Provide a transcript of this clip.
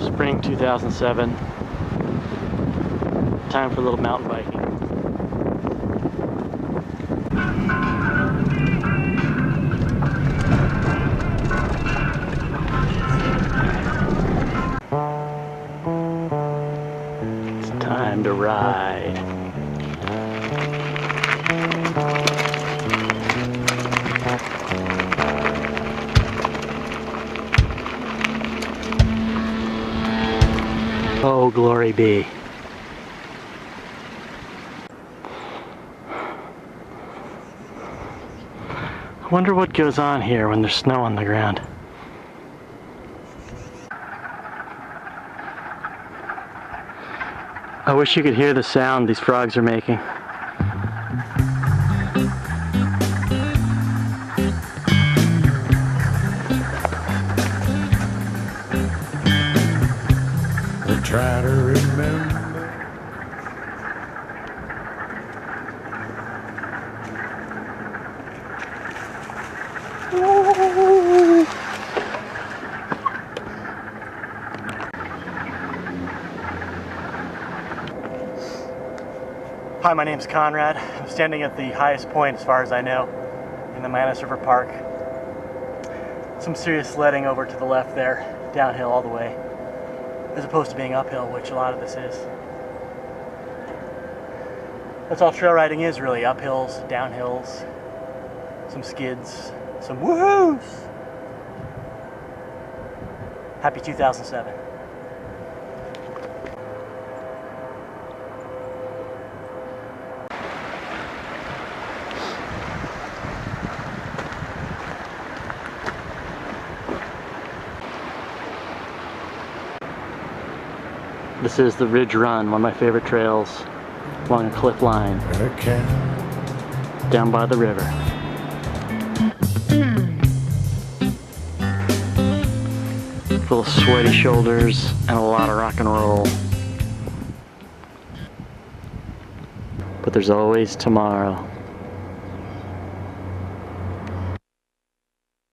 Spring 2007. Time for a little mountain biking. It's time to ride. Oh, glory be. I wonder what goes on here when there's snow on the ground. I wish you could hear the sound these frogs are making. Try to remember. Hi, my name's Conrad. I'm standing at the highest point, as far as I know, in the Mianus River Park. Some serious sledding over to the left there, downhill all the way, as opposed to being uphill, which a lot of this is. That's all trail riding is, really. Uphills, downhills, some skids, some woohoos. Happy 2007. This is the Ridge Run, one of my favorite trails along a cliff line Okay. down by the river. Little sweaty shoulders and a lot of rock and roll. But there's always tomorrow.